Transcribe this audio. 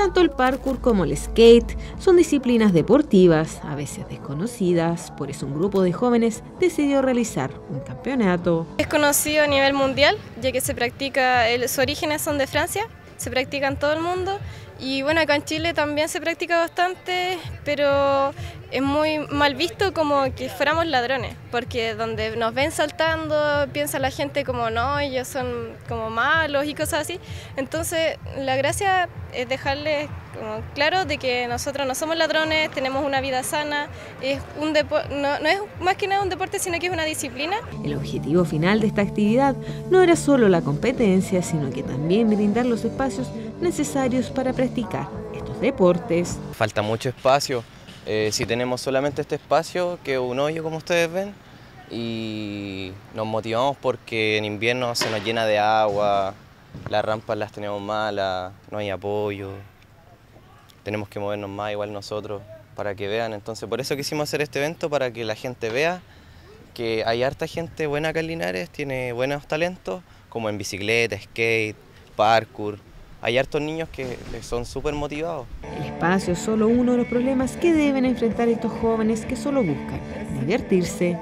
Tanto el parkour como el skate son disciplinas deportivas, a veces desconocidas, por eso un grupo de jóvenes decidió realizar un campeonato. Es conocido a nivel mundial, ya que se practica, sus orígenes son de Francia, se practica en todo el mundo y bueno, acá en Chile también se practica bastante, pero es muy mal visto como que fuéramos ladrones, porque donde nos ven saltando piensa la gente como no, ellos son como malos y cosas así. Entonces la gracia es dejarles claro de que nosotros no somos ladrones, tenemos una vida sana, es un no, no es más que nada un deporte, sino que es una disciplina. El objetivo final de esta actividad no era solo la competencia, sino que también brindar los espacios necesarios para practicar estos deportes. Falta mucho espacio, eh, si tenemos solamente este espacio, que es un hoyo como ustedes ven, y nos motivamos porque en invierno se nos llena de agua, las rampas las tenemos malas, no hay apoyo, tenemos que movernos más igual nosotros para que vean, entonces por eso quisimos hacer este evento, para que la gente vea que hay harta gente buena acá en Linares, tiene buenos talentos, como en bicicleta, skate, parkour, hay hartos niños que son súper motivados. El espacio es solo uno de los problemas que deben enfrentar estos jóvenes que solo buscan divertirse,